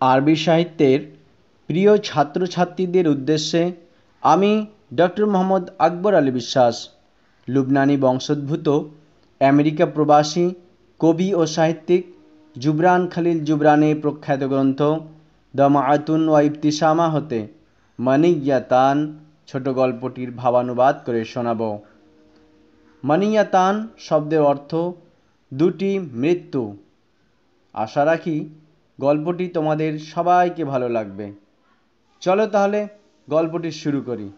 আরবি সাহিত্যের প্রিয় ছাত্রছাত্রীদের উদ্দেশ্যে আমি ডক্টর মোহাম্মদ আকবর আলী বিশ্বাস, লুবনানি বংশোদ্ভূত, আমেরিকা প্রবাসী, কবি ও সাহিত্যিক জুবরান খালিল জুবরানের প্রখ্যাত গ্রন্থ দ্য মায়াতুন ওয়া ইবতিসামা হতে মানিয়াতান ছোট গল্পটির ভাবানুবাদ করে শোনাব। মানিয়াতান শব্দের অর্থ দুটি মৃত্যু। আশা রাখি গল্পটি তোমাদের সবাইকে ভালো লাগবে। চলো তাহলে গল্পটি শুরু করি।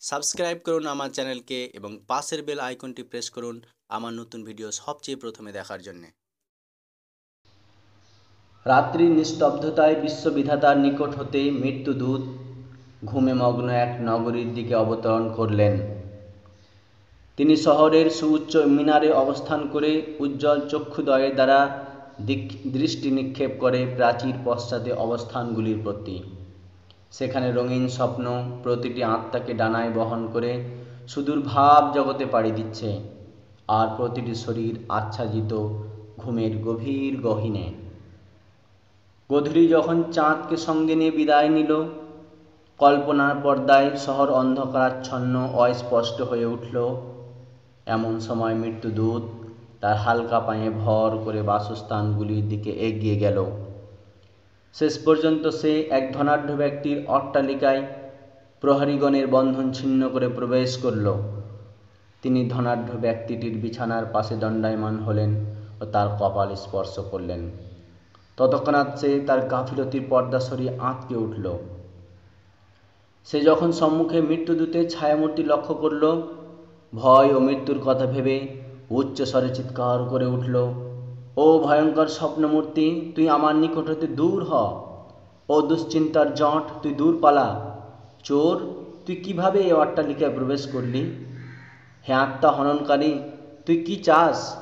সাবস্ক্রাইব করুন আমার চ্যানেলকে এবং পাশের বেল আইকনটি প্রেস করুন আমার নতুন ভিডিও সবচেয়ে প্রথমে দেখার জন্য। রাত্রির নিস্তব্ধতায় বিশ্ববিধাতার নিকট হতে মৃত্যুদূত ঘুমে মগ্ন এক নগরীর দিকে অবতরণ করলেন। তিনি শহরের সুউচ্চ মিনারে অবস্থান করে উজ্জ্বল চক্ষুদয়ের দ্বারা দৃষ্টি নিক্ষেপ করে প্রাচীর পশ্চাতে অবস্থানগুলির প্রতি। সেখানে রঙিন স্বপ্ন, প্রতিটি আত্মাকে ডানায় বহন করে সুদূর ভাব জগতে পাড়ি দিচ্ছে, আর প্রতিটি শরীর আচ্ছাদিত ঘুমের গভীর গহীনে। গধূলি যখন চাঁদকে সঙ্গে নিয়ে বিদায় নিল, কল্পনার পর্দায় শহর অন্ধকারাচ্ছন্ন, অস্পষ্ট হয়ে উঠল। এমন সময় মৃত্যুদূত তার হালকা পায়ে ভর করে বাসস্থানগুলির দিকে এগিয়ে গেল। শেষ পর্যন্ত সে এক ধনাঢ্য ব্যক্তির অট্টালিকায় প্রহরীগণের বন্ধন ছিন্ন করে প্রবেশ করল। তিনি ধনাঢ্য ব্যক্তিটির বিছানার পাশে দণ্ডায়মান হলেন ও তার কপাল স্পর্শ করলেন। ততক্ষণাৎ সে তার গাফিলতির পর্দা সরিয়ে আঁতকে উঠল। সে যখন সম্মুখে মৃত্যুদূতের ছায়ামূর্তি লক্ষ্য করল, ভয় ও মৃত্যুর কথা ভেবে উচ্চ স্বরে চিৎকার করে উঠল, ও ভয়ঙ্কর স্বপ্নমূর্তি, তুই আমার নিকট হতে দূর হ। ও দুশ্চিন্তার জট, তুই দূর পালা। চোর, তুই কীভাবে এই অট্টালিকায় প্রবেশ করলি? হে আত্মা হননকারী, তুই কি চাস?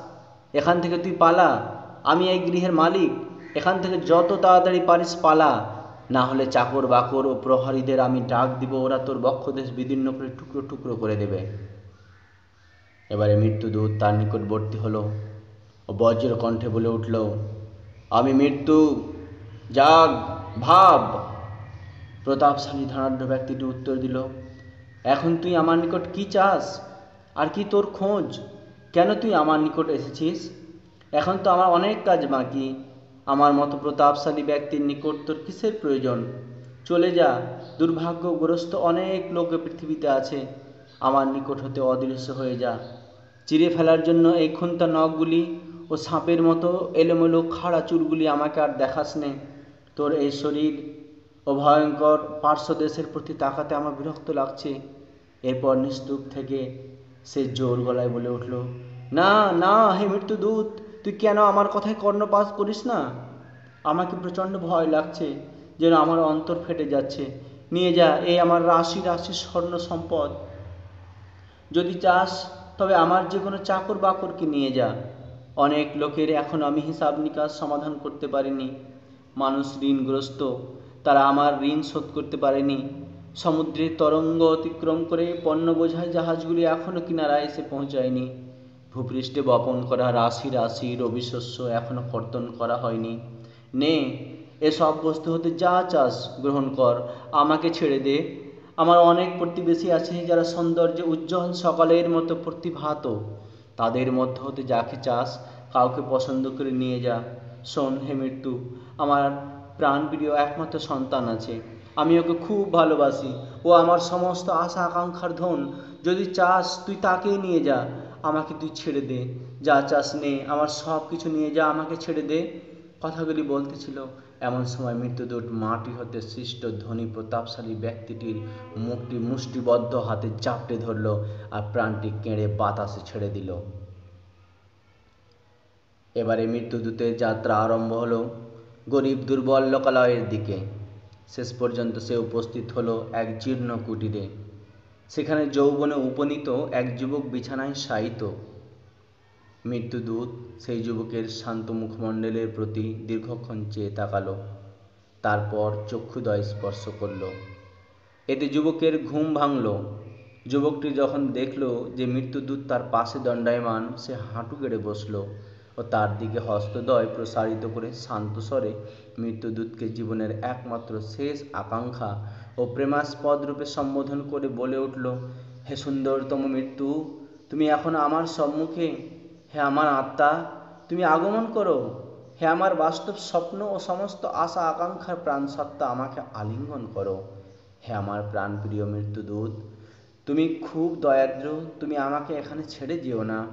এখান থেকে তুই পালা। আমি এই গৃহের মালিক। এখান থেকে যত তাড়াতাড়ি পারিস পালা। না হলে চাকর বাকর ও প্রহরীদের আমি ডাক দিব, ওরা তোর বক্ষদেশ বিদীর্ণ করে টুকরো টুকরো করে দেবে। এবারে মৃত্যুদূত তার নিকটবর্তী হলো ও বজ্র কণ্ঠে বলে উঠল, আমি মৃত্যু জাগ ভাব। প্রতাপশালী ধনাঢ্য ব্যক্তিটি উত্তর দিল, এখন তুই আমার নিকট কি চাস? আর কি তোর খোঁজ? কেন তুই আমার নিকট এসেছিস? এখন তো আমার অনেক কাজ বাকি। আমার মতো প্রতাপশালী ব্যক্তির নিকট তোর কিসের প্রয়োজন? চলে যা, দুর্ভাগ্যগ্রস্ত অনেক লোক পৃথিবীতে আছে। আমার নিকট হতে অদৃশ্য হয়ে যা। চিরে ফেলার জন্য এই খুন্তা নখগুলি ও সাপের মতো এলোমেলো খাড়া চুলগুলি আমাকে আর দেখাস নে। তোর এই শরীর ও ভয়ঙ্কর পার্শ্বদেশের প্রতি তাকাতে আমার বিরক্ত লাগছে। এরপর নিস্তুপ থেকে সে জোর গলায় বলে উঠল, না না, হে মৃত্যুদূত, তুই কেন আমার কথায় কর্ণপাত করিস না? আমাকে প্রচণ্ড ভয় লাগছে যেন আমার অন্তর ফেটে যাচ্ছে। নিয়ে যা, এই আমার রাশি রাশি স্বর্ণ সম্পদ। যদি চাস, তবে আমার যে কোনো চাকর বাকরকে নিয়ে যা। অনেক লোকের এখন আমি হিসাব নিকাশ সমাধান করতে পারিনি। মানুষ ঋণগ্রস্ত, তারা আমার ঋণ শোধ করতে পারেনি। সমুদ্রের তরঙ্গ অতিক্রম করে পণ্য বোঝায় জাহাজগুলি এখনও কিনারায় এসে পৌঁছায়নি। ভূপৃষ্ঠে বপন করা রাশি রাশি রবি শস্য এখনও কর্তন করা হয়নি। নে, এসব বস্তু হতে যা চাস গ্রহণ কর, আমাকে ছেড়ে দে। আমার অনেক প্রতিবেশী আছে যারা সৌন্দর্যে উজ্জ্বল সকালের মতো প্রতিভাত। তাদের মধ্য হতে যাকে চাস, কাউকে পছন্দ করে নিয়ে যা। শোন হে মৃত্যু, আমার প্রাণপ্রিয় একমাত্র সন্তান আছে। আমি ওকে খুব ভালোবাসি। ও আমার সমস্ত আশা আকাঙ্ক্ষার ধন। যদি চাস তুই তাকেই নিয়ে যা, আমাকে তুই ছেড়ে দে। যা চাস নে, আমার সব কিছু নিয়ে যা, আমাকে ছেড়ে দে। কথাগুলি বলতেছিল। এমন সময় মৃত্যুদূত মাটি হতে সৃষ্ট ধনী প্রতাপশালী ব্যক্তিটির মুখটি মুষ্টিবদ্ধ হাতে চাপটে ধরল আর প্রাণটি কেড়ে বাতাসে ছেড়ে দিল। এবারে মৃত্যুদূতের যাত্রা আরম্ভ হলো গরিব দুর্বল লোকালয়ের দিকে। শেষ পর্যন্ত সে উপস্থিত হলো এক জীর্ণ কুটিরে। সেখানে যৌবনে উপনীত এক যুবক বিছানায় শায়িত। মৃত্যুদূত সেই যুবকের শান্ত মুখমণ্ডলের প্রতি দীর্ঘক্ষণ চেয়ে তাকালো। তারপর চক্ষুদয় স্পর্শ করল। এতে যুবকের ঘুম ভাঙল। যুবকটি যখন দেখল যে মৃত্যুদূত তার পাশে দণ্ডায়মান, সে হাঁটু গেড়ে বসল ও তার দিকে হস্তদ্বয় প্রসারিত করে শান্ত স্বরে মৃত্যুদূতকে জীবনের একমাত্র শেষ আকাঙ্ক্ষা ও প্রেমাস্পদ রূপে সম্বোধন করে বলে উঠল, হে সুন্দরতম মৃত্যু, তুমি এখন আমার সম্মুখে হে আমার আত্মা, তুমি আগমন করো। হে আমার বাস্তব স্বপ্ন ও সমস্ত আশা আকাঙ্ক্ষার প্রাণসত্তা আমাকে আলিঙ্গন করো। হে আমার প্রাণপ্রিয় মৃত্যুদূত, তুমি খুব দয়াদ্র, তুমি আমাকে এখানে ছেড়ে যেও না।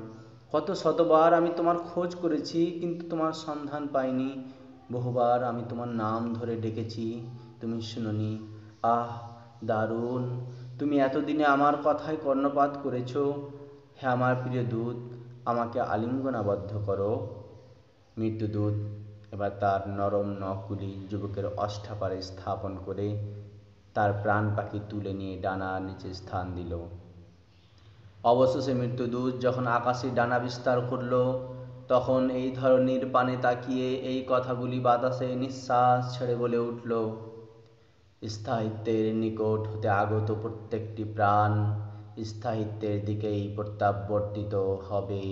কত শতবার আমি তোমার খোঁজ করেছি, কিন্তু তোমার সন্ধান পাইনি। বহুবার আমি তোমার নাম ধরে ডেকেছি, তুমি শুনোনি। আহ, দারুণ! তুমি এতদিনে আমার কথায় কর্ণপাত করেছ। হে আমার প্রিয় দূত আমাকে আলিঙ্গনাবদ্ধ করো। মৃত্যুদূত এবার তার নরম নখগুলি যুবকের অষ্ঠাপারে স্থাপন করে তার প্রাণ পাখি তুলে নিয়ে ডানার নিচে স্থান দিল। অবশেষে মৃত্যুদূত যখন আকাশে ডানা বিস্তার করল, তখন এই ধরনের পানে তাকিয়ে এই কথাগুলি বাতাসে নিঃশ্বাস ছেড়ে বলে উঠল, স্থায়িত্বের নিকট হতে আগত প্রত্যেকটি প্রাণ স্থায়িত্বের দিকেই প্রত্যাবর্তিত হবে।